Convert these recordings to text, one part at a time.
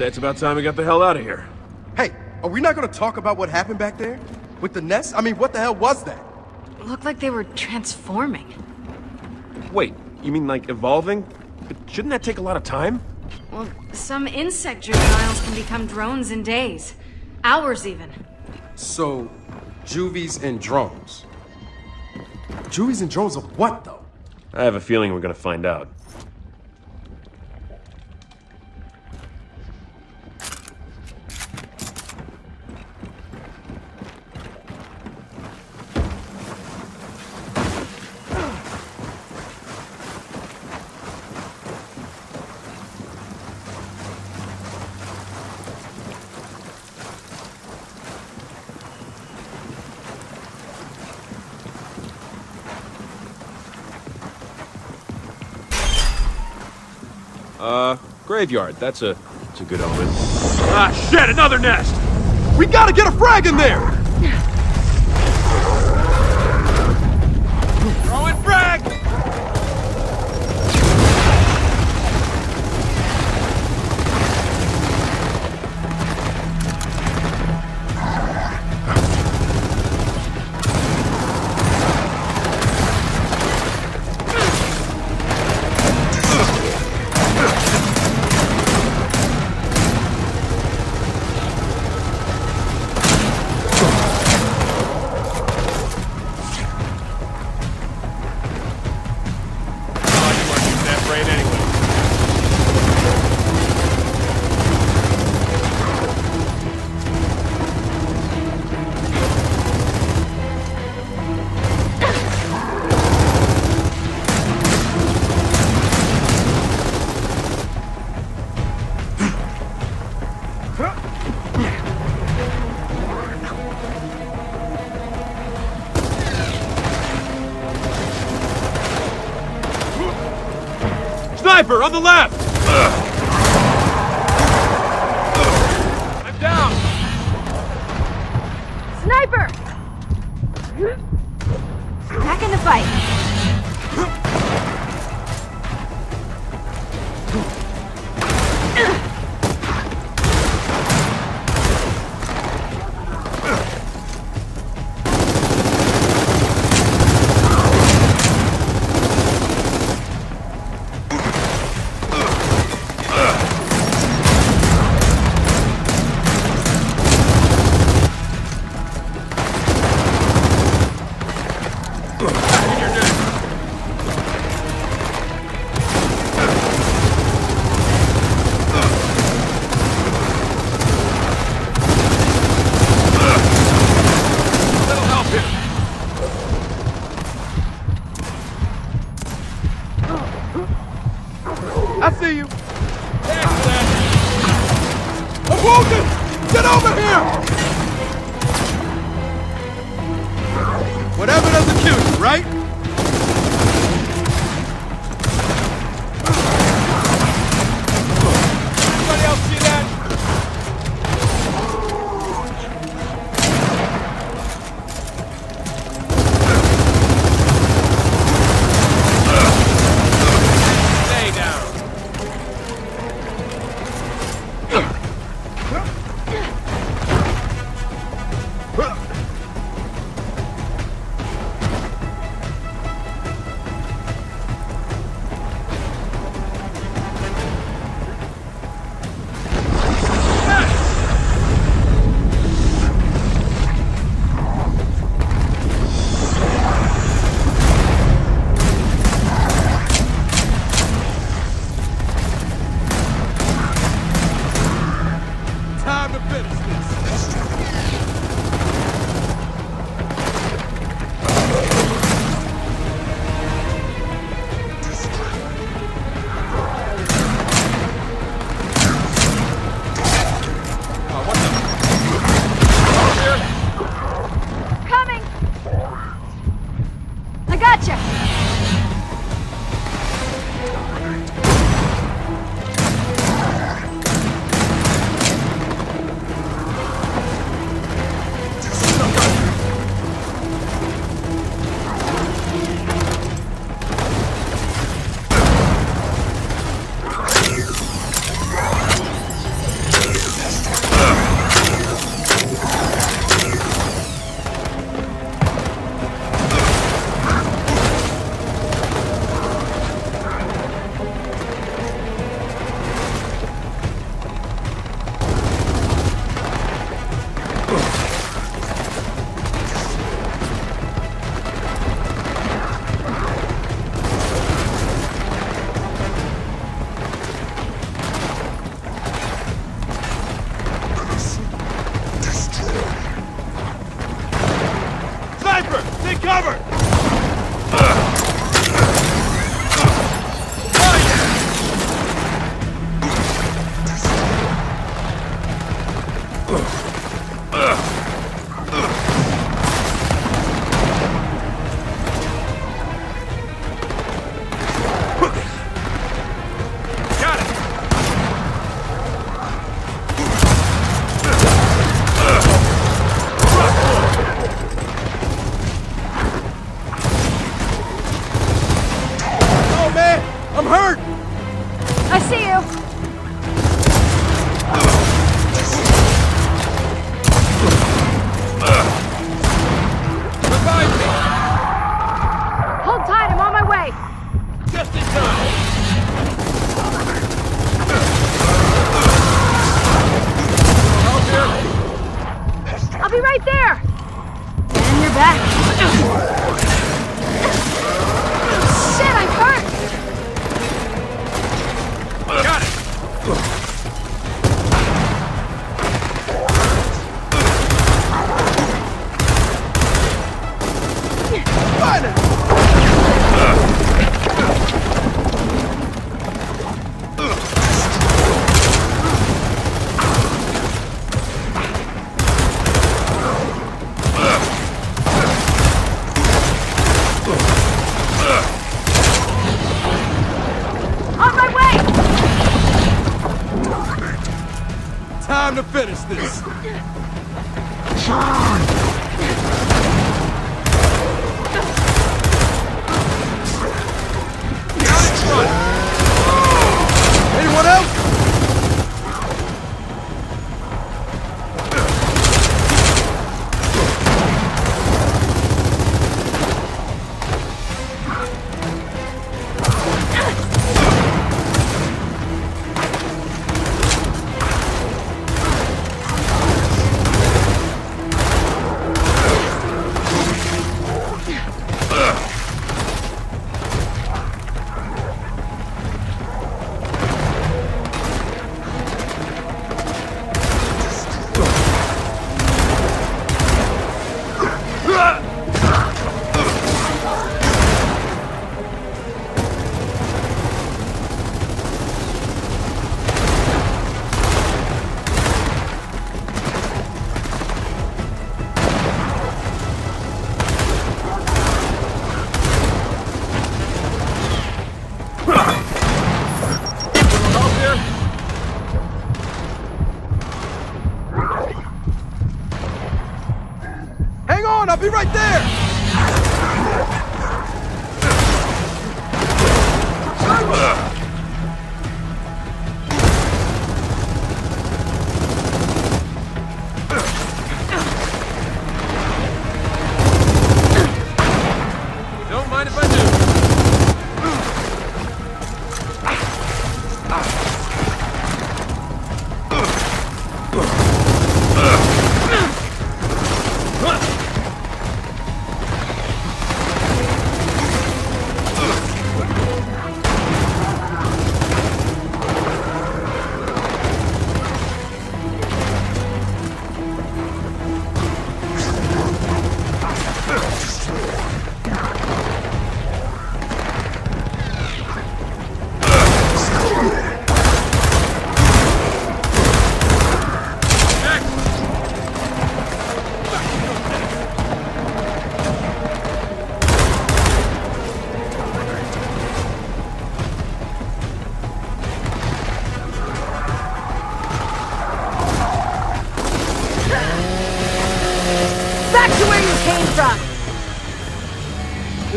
say it's about time we got the hell out of here. Hey, are we not gonna talk about what happened back there? With the nest? I mean, what the hell was that? Looked like they were transforming. Wait, you mean like evolving? But shouldn't that take a lot of time? Well, some insect juveniles can become drones in days. Hours even. So, juvies and drones. Juvies and drones of what, though? I have a feeling we're gonna find out. Uh, graveyard. That's a, that's a good omen. Ah, shit! Another nest! We gotta get a frag in there! Sniper on the left! I'm down! Sniper! Back in the fight. I see you. I'm wounded! Get over here! Whatever doesn't kill you, right? I'm on my way. Just in time! I'll be right there. And you're back. Shit, I'm hurt. Got it! On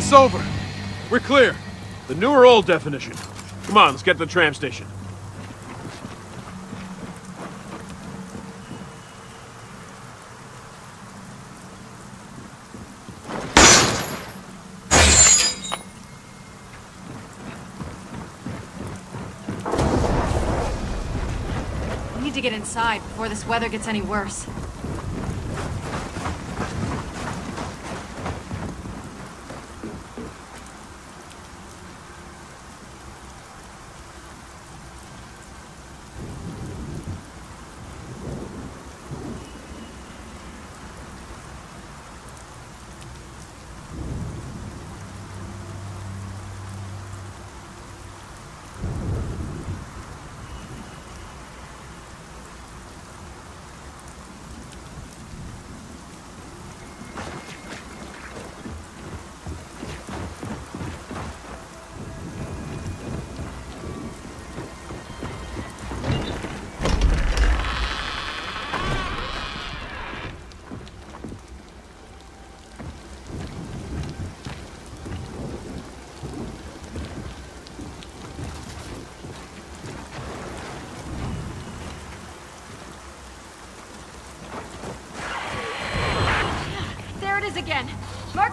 It's over. We're clear. The new or old definition? Come on, let's get to the tram station. We need to get inside before this weather gets any worse.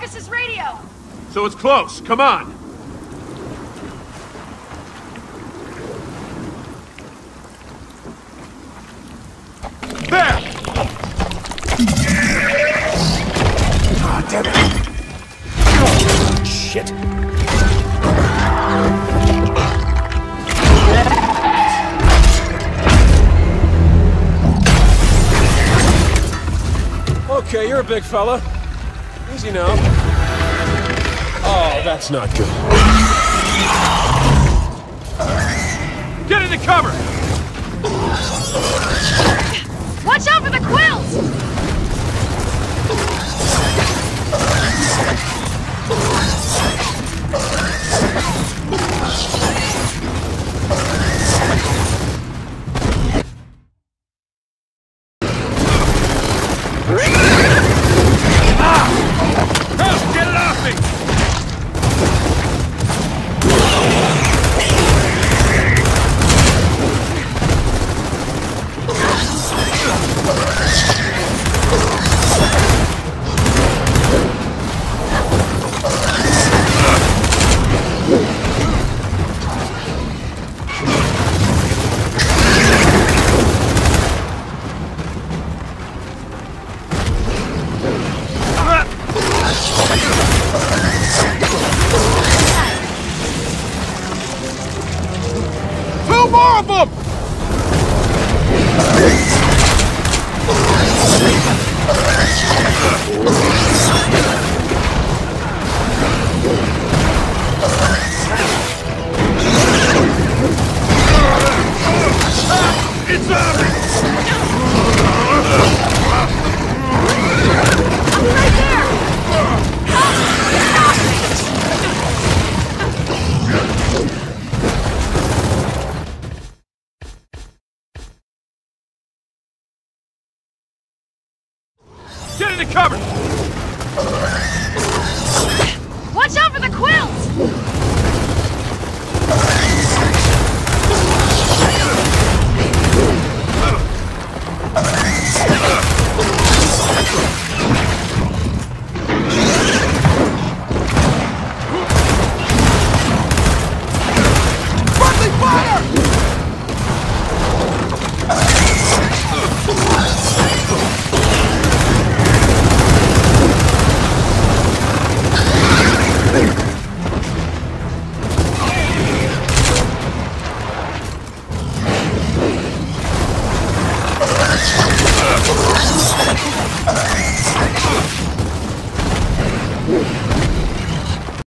Marcus's radio! So it's close. Come on. There! Ah, damn it. Oh, shit. Okay, you're a big fella. Easy now. Oh, that's not good. Get into cover! Watch out for the quills! It's on cover! Watch out for the quills!